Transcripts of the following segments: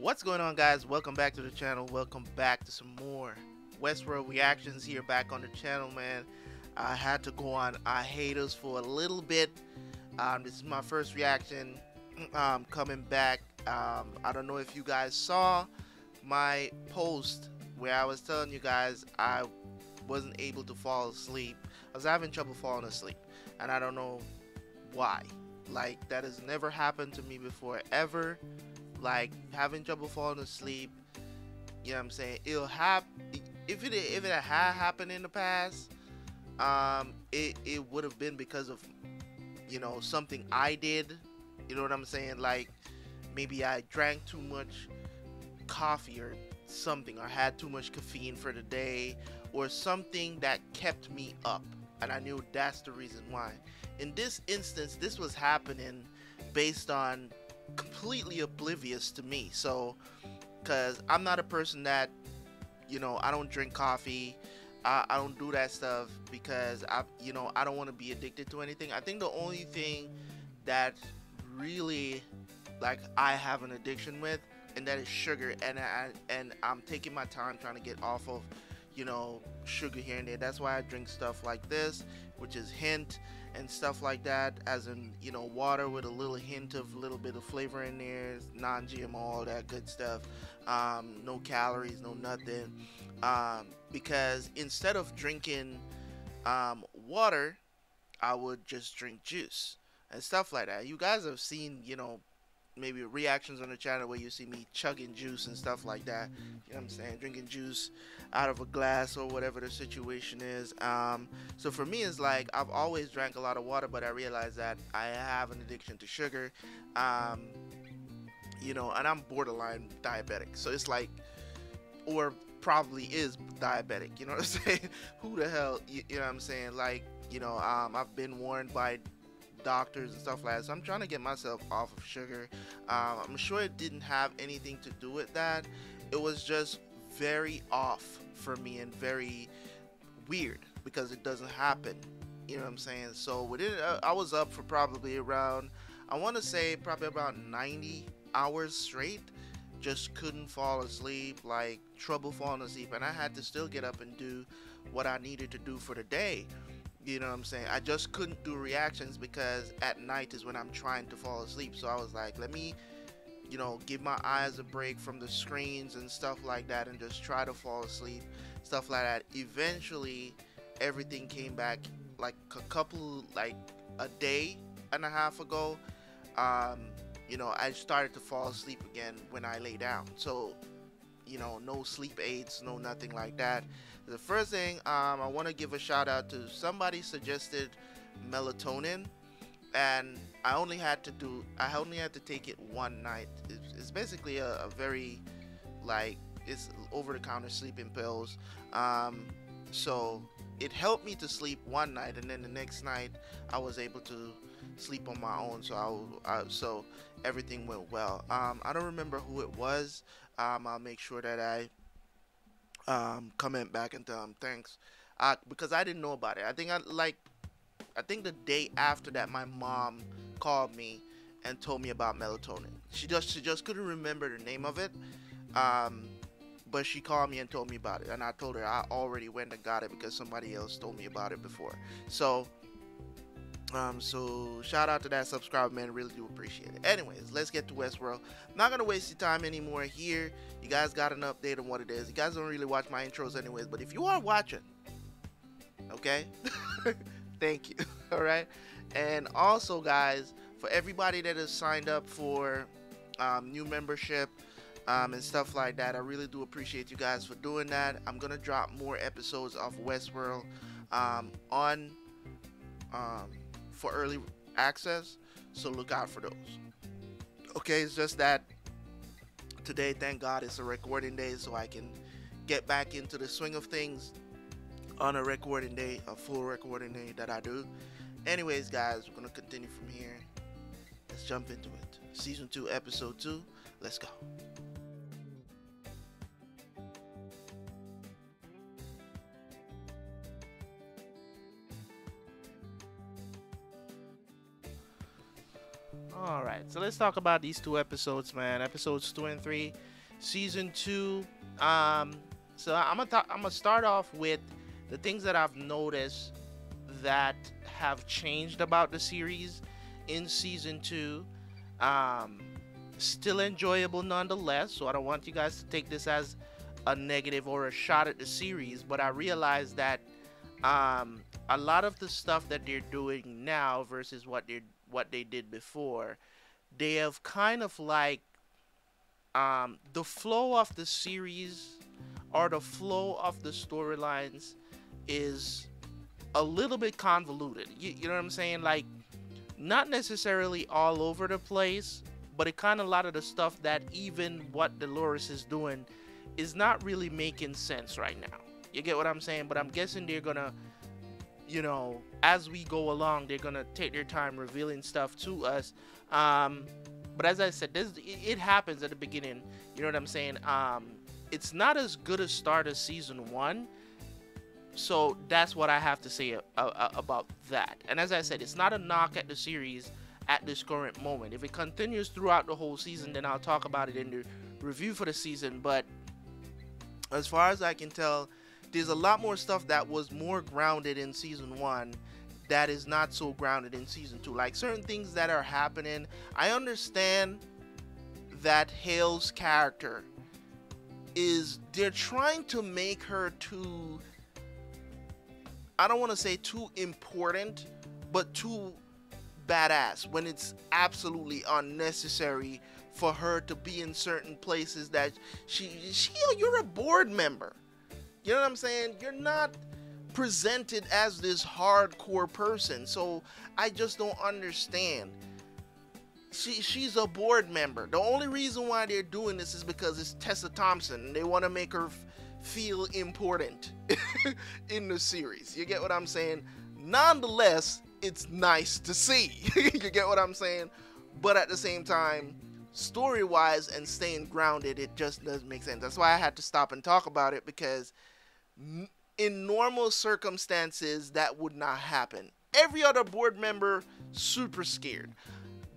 What's going on, guys? Welcome back to the channel. Welcome back to some more Westworld reactions here back on the channel, man. I had to go on I haters for a little bit. Um, this is my first reaction um, coming back. Um, I don't know if you guys saw my post where I was telling you guys I wasn't able to fall asleep. I was having trouble falling asleep, and I don't know why. Like that has never happened to me before ever. Like having trouble falling asleep. You know what I'm saying? It'll happen if it if it had happened in the past. Um, it it would have been because of you know something I did. You know what I'm saying? Like maybe I drank too much coffee or something, or had too much caffeine for the day, or something that kept me up, and I knew that's the reason why. In this instance, this was happening based on completely oblivious to me. So, because I'm not a person that, you know, I don't drink coffee. I, I don't do that stuff because I, you know, I don't want to be addicted to anything. I think the only thing that really, like, I have an addiction with, and that is sugar. And I and I'm taking my time trying to get off of, you know, sugar here and there. That's why I drink stuff like this, which is hint and stuff like that as in you know water with a little hint of a little bit of flavor in there non-gmo all that good stuff. Um, no calories no nothing. Um, because instead of drinking um, water i would just drink juice and stuff like that. You guys have seen you know maybe reactions on the channel where you see me chugging juice and stuff like that. You know what I'm saying? Drinking juice out of a glass or whatever the situation is. Um, so for me, it's like I've always drank a lot of water, but I realized that I have an addiction to sugar. Um, you know, and I'm borderline diabetic. So it's like, or probably is diabetic. You know what I'm saying? Who the hell? You, you know what I'm saying? Like, you know, um, I've been warned by doctors and stuff like that. So I'm trying to get myself off of sugar. Um, I'm sure it didn't have anything to do with that. It was just very off for me and very weird because it doesn't happen. You know what I'm saying? So within, uh, I was up for probably around, I want to say probably about 90 hours straight. Just couldn't fall asleep, like trouble falling asleep, and I had to still get up and do what I needed to do for the day. You know what I'm saying? I just couldn't do reactions because at night is when I'm trying to fall asleep. So I was like, let me, you know, give my eyes a break from the screens and stuff like that and just try to fall asleep, stuff like that. Eventually, everything came back like a couple, like a day and a half ago. Um, you know, I started to fall asleep again when I lay down. So, you know, no sleep aids, no nothing like that. The first thing um, I want to give a shout out to somebody suggested melatonin, and I only had to do I only had to take it one night. It's, it's basically a, a, very like it's over the counter sleeping pills. Um, so it helped me to sleep one night, and then the next night I was able to sleep on my own. So I, I so everything went well. Um, I don't remember who it was. Um, I'll make sure that I um, comment back and tell him thanks, uh, because I didn't know about it. I think I like, I think the day after that, my mom called me and told me about melatonin. She just she just couldn't remember the name of it, um, but she called me and told me about it, and I told her I already went and got it because somebody else told me about it before. So um, so shout out to that subscriber, man. Really do appreciate it. Anyways, let's get to Westworld. I'm not gonna waste your time anymore here. You guys got an update on what it is. You guys don't really watch my intros anyways, but if you are watching, okay, thank you. All right, and also guys, for everybody that has signed up for um, new membership. Um, and stuff like that. I really do appreciate you guys for doing that. I'm gonna drop more episodes of Westworld um, on um, for early access, so look out for those. Okay, it's just that today, thank God, it's a recording day, so I can get back into the swing of things on a recording day, a full recording day that I do. Anyways, guys, we're gonna continue from here. Let's jump into it. Season 2, Episode 2. Let's go. All right, so let's talk about these two episodes, man. Episodes two and three, season two. Um, so I'm gonna I'm gonna start off with the things that I've noticed that have changed about the series in season two. Um, still enjoyable nonetheless. So I don't want you guys to take this as a negative or a shot at the series, but I realize that um, a lot of the stuff that they're doing now versus what they what they did before, they have kind of like um, the flow of the series or the flow of the storylines is a little bit convoluted. You, you know what I'm saying? Like, not necessarily all over the place, but it kind of a lot of the stuff that even what Dolores is doing is not really making sense right now. You get what I'm saying? But I'm guessing they're gonna, you know, as we go along, they're gonna take their time revealing stuff to us. Um, but as I said, this it happens at the beginning. You know what I'm saying? Um, it's not as good a start as season one. So that's what I have to say a, a, about that. And as I said, it's not a knock at the series at this current moment. If it continues throughout the whole season, then I'll talk about it in the review for the season. But as far as I can tell, there's a lot more stuff that was more grounded in season one that is not so grounded in season two. Like certain things that are happening, I understand that Hale's character is they're trying to make her too I don't want to say too important, but too badass when it's absolutely unnecessary for her to be in certain places that she she oh, you're a board member. You know what I'm saying? You're not presented as this hardcore person. So I just don't understand she she's a board member. The only reason why they're doing this is because it's Tessa Thompson. They want to make her f- feel important in the series. You get what I'm saying? Nonetheless, it's nice to see. you get what I'm saying? But at the same time, story wise and staying grounded, it just doesn't make sense. That's why I had to stop and talk about it because in normal circumstances, that would not happen. Every other board member, super scared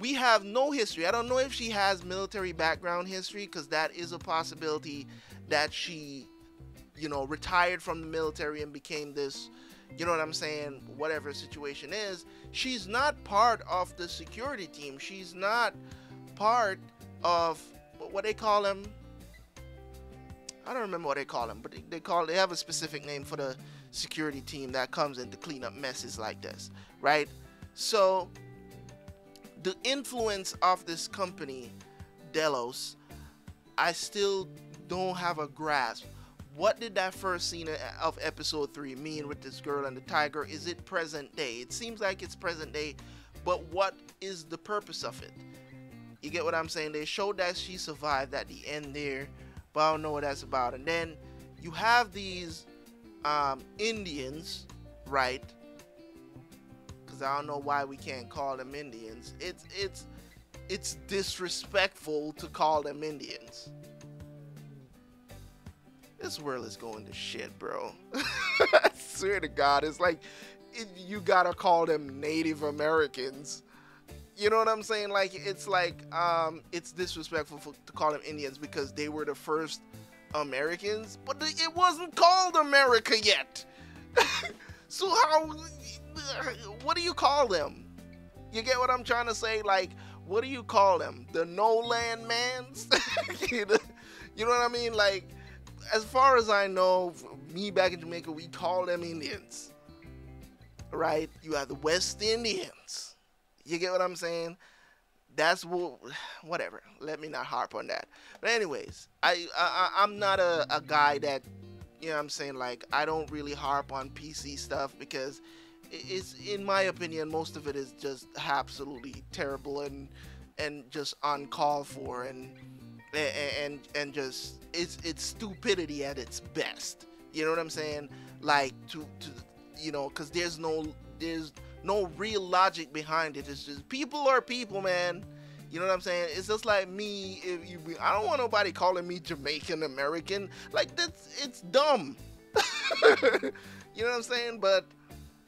we have no history. I don't know if she has military background history because that is a possibility that she, you know, retired from the military and became this, you know what I'm saying, whatever situation is. She's not part of the security team. She's not part of what they call them. I don't remember what they call them, but they, they call they have a specific name for the security team that comes in to clean up messes like this, right? So the influence of this company, Delos, I still don't have a grasp. What did that first scene of episode three mean with this girl and the tiger? Is it present day? It seems like it's present day, but what is the purpose of it? You get what I'm saying? They showed that she survived at the end there, but I don't know what that's about. And then you have these um, Indians, right? because I don't know why we can't call them Indians. It's it's it's disrespectful to call them Indians. This world is going to shit, bro. I swear to God, it's like it, you gotta call them Native Americans. You know what I'm saying? Like it's like um, it's disrespectful for, to call them Indians because they were the first Americans, but it wasn't called America yet. so how what do you call them? You get what I'm trying to say? Like, what do you call them? The no land mans? you know what I mean? Like, as far as I know, me back in Jamaica, we call them Indians. Right? You have the West Indians. You get what I'm saying? That's what, whatever. Let me not harp on that. But anyways, I, I I'm not a, a guy that, you know what I'm saying? Like, I don't really harp on PC stuff because it's in my opinion most of it is just absolutely terrible and and just uncalled for and and and just it's it's stupidity at its best you know what i'm saying like to to you know because there's no there's no real logic behind it it's just people are people man you know what i'm saying it's just like me if you i don't want nobody calling me jamaican american like that's it's dumb you know what i'm saying but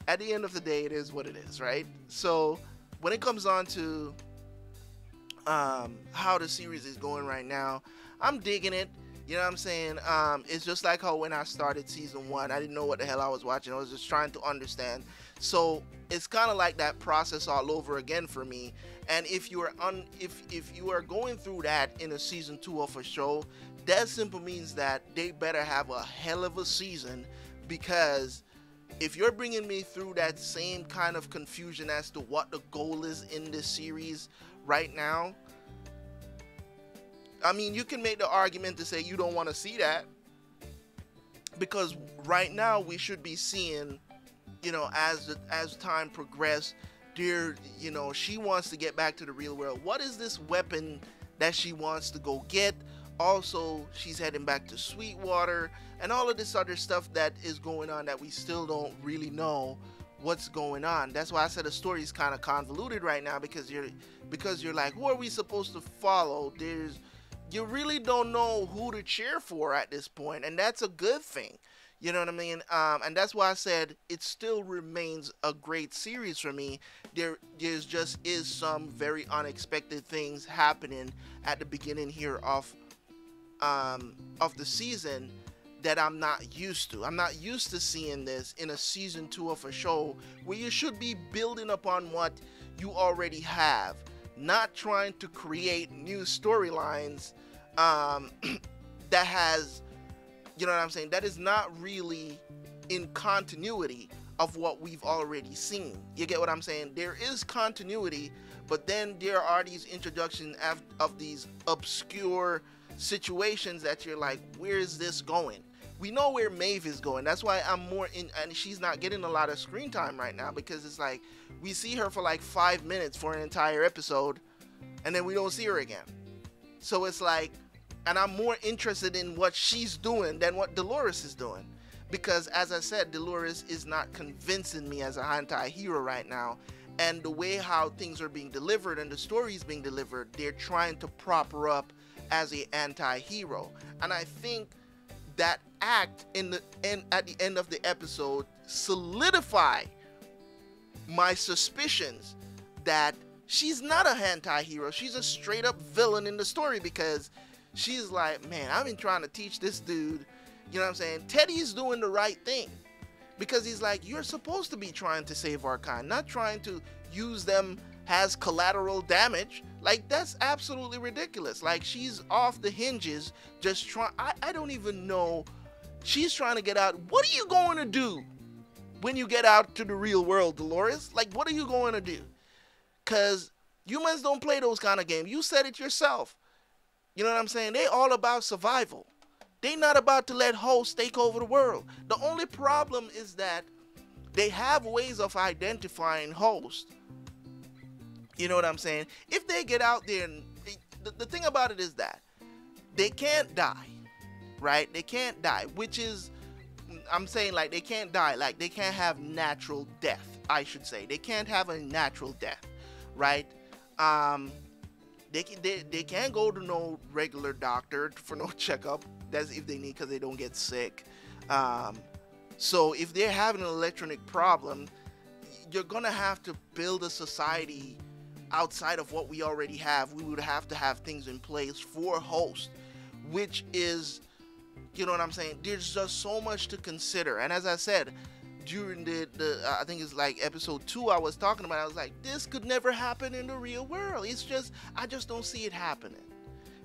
at the end of the day, it is what it is, right? So when it comes on to um, how the series is going right now. I'm digging it. You know what I'm saying? Um, it's just like how when I started season one, I didn't know what the hell I was watching. I was just trying to understand. So it's kind of like that process all over again for me. And if you are un, if if you are going through that in a season two of a show, that simply means that they better have a hell of a season because if you're bringing me through that same kind of confusion as to what the goal is in this series right now, I mean, you can make the argument to say you don't want to see that because right now we should be seeing, you know, as as time progresses, dear, you know, she wants to get back to the real world. What is this weapon that she wants to go get? Also, she's heading back to Sweetwater and all of this other stuff that is going on that we still don't really know what's going on. That's why I said the story is kind of convoluted right now because you're because you're like, who are we supposed to follow? There's you really don't know who to cheer for at this point, and that's a good thing. You know what I mean? Um, and that's why I said it still remains a great series for me. There, there's just is some very unexpected things happening at the beginning here of, um, of the season that I'm not used to. I'm not used to seeing this in a season two of a show where you should be building upon what you already have, not trying to create new storylines um, that has, you know what I'm saying, that is not really in continuity of what we've already seen. You get what I'm saying? There is continuity, but then there are these introductions of, of these obscure situations that you're like, where is this going? We know where Maeve is going. That's why I'm more in, and she's not getting a lot of screen time right now because it's like we see her for like five minutes for an entire episode, and then we don't see her again. So it's like, and I'm more interested in what she's doing than what Dolores is doing. Because as I said, Dolores is not convincing me as a anti-hero right now. And the way how things are being delivered and the story is being delivered, they're trying to prop her up as a anti-hero. And I think that act in the end at the end of the episode solidify my suspicions that she's not a anti-hero. She's a straight up villain in the story because she's like, man, I've been trying to teach this dude, you know what I'm saying? Teddy's doing the right thing because he's like, you're supposed to be trying to save our kind, not trying to use them as collateral damage. Like, that's absolutely ridiculous. Like, she's off the hinges, just trying. I, don't even know. She's trying to get out. What are you going to do when you get out to the real world, Dolores? Like, what are you going to do? Because humans don't play those kind of games. You said it yourself. You know what I'm saying? They all about survival. They not about to let hosts take over the world. The only problem is that they have ways of identifying hosts. You know what I'm saying? If they get out there and the, the thing about it is that they can't die, right? They can't die, which is I'm saying like they can't die, like they can't have natural death, I should say. They can't have a natural death, right? Um they can they, they can't go to no regular doctor for no checkup. That's if they need because they don't get sick. Um, so if they're having an electronic problem, you're gonna have to build a society outside of what we already have. We would have to have things in place for host, which is, you know what I'm saying. There's just so much to consider. And as I said, during the, the uh, I think it's like episode two I was talking about. I was like, this could never happen in the real world. It's just I just don't see it happening.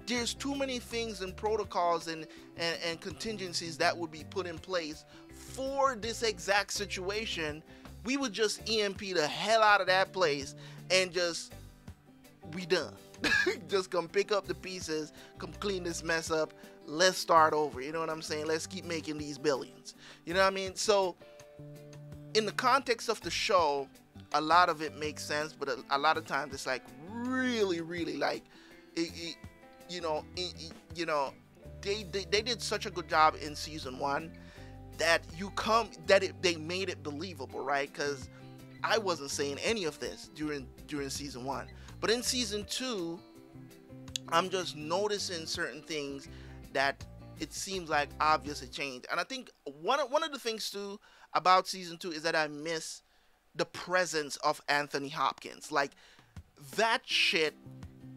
There's too many things and protocols and, and, and contingencies that would be put in place for this exact situation. We would just EMP the hell out of that place and just we done. just come pick up the pieces, come clean this mess up. Let's start over. You know what I'm saying? Let's keep making these billions. You know what I mean? So in the context of the show, a lot of it makes sense, but a, a lot of times it's like really, really like, it, it, you know, it, you know, they, they they did such a good job in season one that you come that it they made it believable, right? Because I wasn't saying any of this during during season one, but in season two, I'm just noticing certain things that it seems like obviously changed, and I think one one of the things too about season two is that I miss the presence of Anthony Hopkins. Like that shit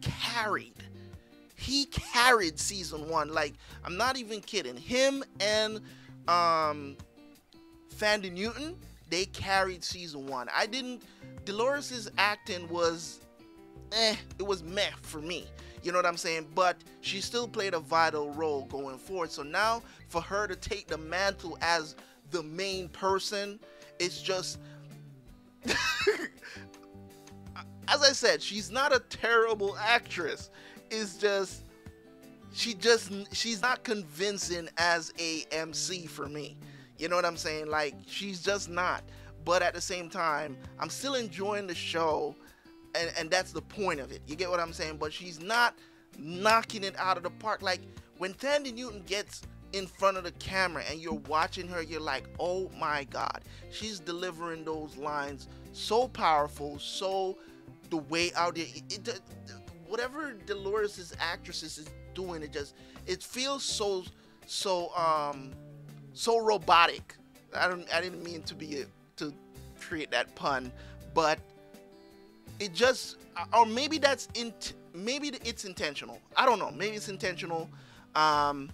carried. He carried season one. Like I'm not even kidding. Him and um, Thandie Newton, they carried season one. I didn't. Dolores's acting was, eh, it was meh for me. You know what I'm saying? But she still played a vital role going forward. So now for her to take the mantle as the main person, it's just. as I said, she's not a terrible actress. It's just she just she's not convincing as a MC for me. You know what I'm saying? Like she's just not. But at the same time, I'm still enjoying the show and and that's the point of it. You get what I'm saying? But she's not knocking it out of the park like when Thandie Newton gets in front of the camera and you're watching her, you're like, oh my God, she's delivering those lines so powerful, so the way out there. It, it, whatever Dolores' actresses is doing, it just it feels so so um so robotic. I don't I didn't mean to be a, to create that pun, but it just or maybe that's in maybe it's intentional. I don't know. Maybe it's intentional. Um,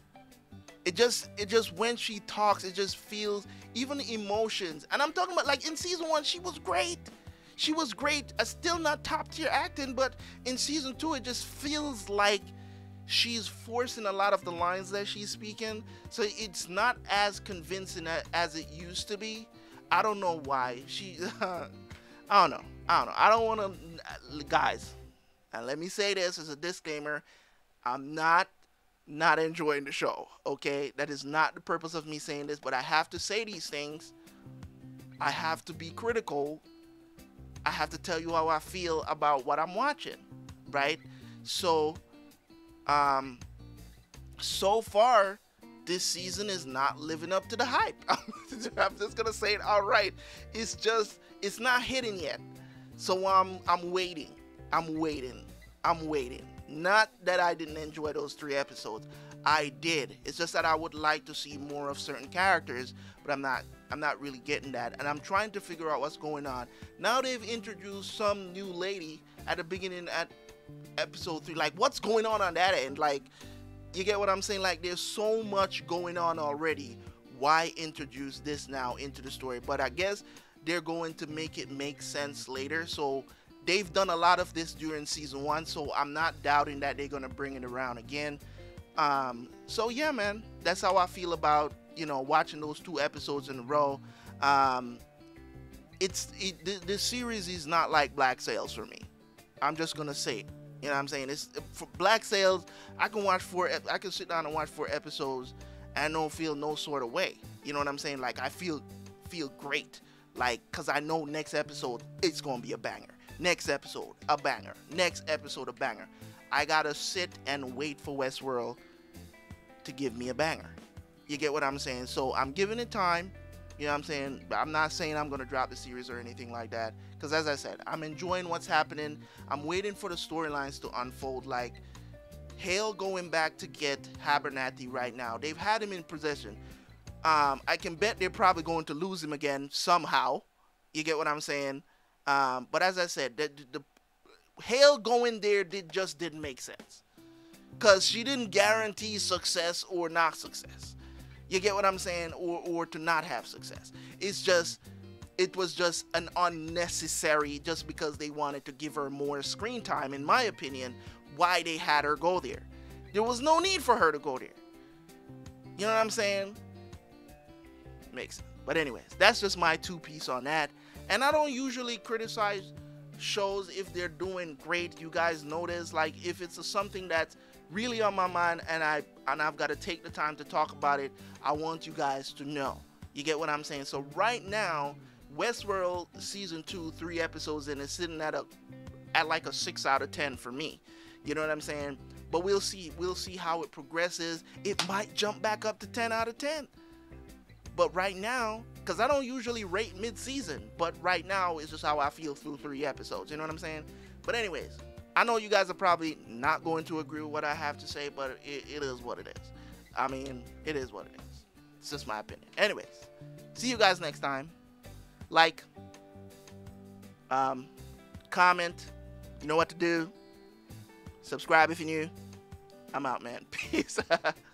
it just it just when she talks, it just feels even emotions. And I'm talking about like in season one, she was great. She was great. Uh, still not top tier acting, but in season two, it just feels like she's forcing a lot of the lines that she's speaking. So it's not as convincing as it used to be. I don't know why. She, I don't know. I don't know. I don't want to, guys. And let me say this as a disclaimer: I'm not not enjoying the show. Okay, that is not the purpose of me saying this, but I have to say these things. I have to be critical I have to tell you how I feel about what I'm watching, right? So, um, so far, this season is not living up to the hype. I'm just gonna say it outright. It's just it's not hitting yet. So I'm I'm waiting. I'm waiting. I'm waiting. Not that I didn't enjoy those three episodes. I did. It's just that I would like to see more of certain characters, but I'm not I'm not really getting that. And I'm trying to figure out what's going on. Now they've introduced some new lady at the beginning at episode 3. Like what's going on on that end? Like you get what I'm saying? Like there's so much going on already. Why introduce this now into the story? But I guess they're going to make it make sense later. So they've done a lot of this during season 1, so I'm not doubting that they're going to bring it around again. Um, so yeah, man, that's how I feel about you know watching those two episodes in a row. Um, it's it, the, the series is not like Black Sails for me. I'm just gonna say it. You know what I'm saying? It's for Black Sails. I can watch four. I can sit down and watch four episodes and don't feel no sort of way. You know what I'm saying? Like I feel feel great. Like cause I know next episode it's gonna be a banger. Next episode a banger. Next episode a banger. I gotta sit and wait for Westworld to give me a banger. You get what I'm saying? So I'm giving it time. You know what I'm saying? I'm not saying I'm gonna drop the series or anything like that. Because as I said, I'm enjoying what's happening. I'm waiting for the storylines to unfold. Like Hale going back to get Abernathy right now. They've had him in possession. Um, I can bet they're probably going to lose him again somehow. You get what I'm saying? Um, but as I said, the, the, Hale going there did just didn't make sense. Cause she didn't guarantee success or not success. You get what I'm saying? Or or to not have success. It's just it was just an unnecessary just because they wanted to give her more screen time, in my opinion, why they had her go there. There was no need for her to go there. You know what I'm saying? Makes sense. But anyways, that's just my two piece on that. And I don't usually criticize shows if they're doing great. You guys notice like if it's a, something that's really on my mind and i and i've got to take the time to talk about it i want you guys to know. You get what i'm saying? So right now westworld season two three episodes and it's sitting at a at like a six out of ten for me. You know what i'm saying? But we'll see we'll see how it progresses. It might jump back up to 10 out of 10 but right now, because I don't usually rate mid-season, but right now is just how I feel through three episodes. You know what I'm saying? But anyways, I know you guys are probably not going to agree with what I have to say, but it, it is what it is. I mean, it is what it is. It's just my opinion. Anyways, see you guys next time. Like, um, comment. You know what to do. Subscribe if you're new. I'm out, man. Peace.